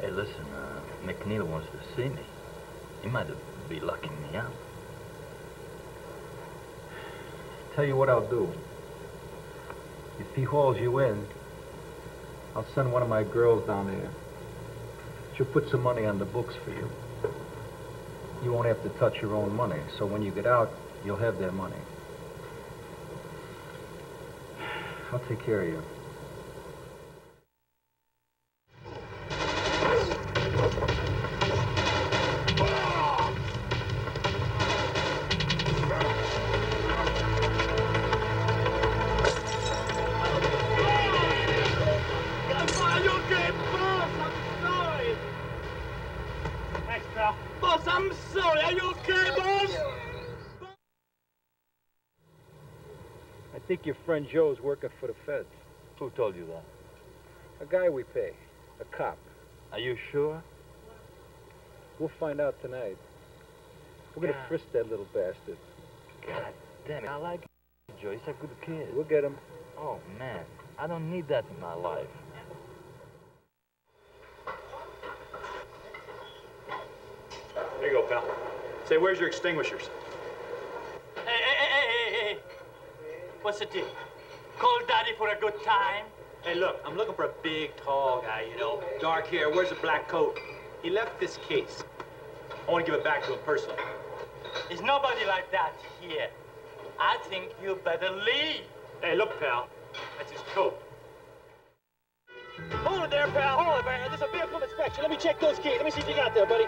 Hey, listen, uh, McNeil wants to see me. He might be lucking me out. I'll tell you what I'll do. If he hauls you in, I'll send one of my girls down there. She'll put some money on the books for you. You won't have to touch your own money, so when you get out, you'll have their money. I'll take care of you. I'm sorry. Are you okay, boss? I think your friend Joe's working for the feds. Who told you that? A guy we pay. A cop. Are you sure? We'll find out tonight. We're gonna God. frisk that little bastard. God damn it, I like Joe. He's a good kid. We'll get him. Oh, man. I don't need that in my life. Here you go, pal. Say, where's your extinguishers? Hey, hey, hey, hey, hey, hey. What's the deal? Call Daddy for a good time? Hey, look, I'm looking for a big, tall guy, you know, dark hair, wears a black coat. He left this case. I want to give it back to him personally. There's nobody like that here. I think you better leave. Hey, look, pal, that's his coat. Hold it there, pal. Hold it, man. There's a vehicle inspection. Let me check those keys. Let me see what you got there, buddy.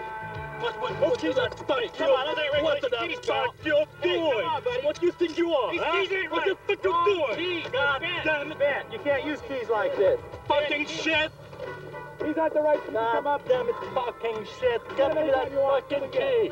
What, what, keys are stunning. Come on, those ain't right. What Those the keys, fuck pal. you Hey, doing? come on, buddy. What do you think you are, huh? what the fuck you doing? God damn it. Ben, you can't use keys like this. Fucking shit. He's got the right to nah. come up, damn it. Fucking shit. Get Get me that anytime you want. fucking key.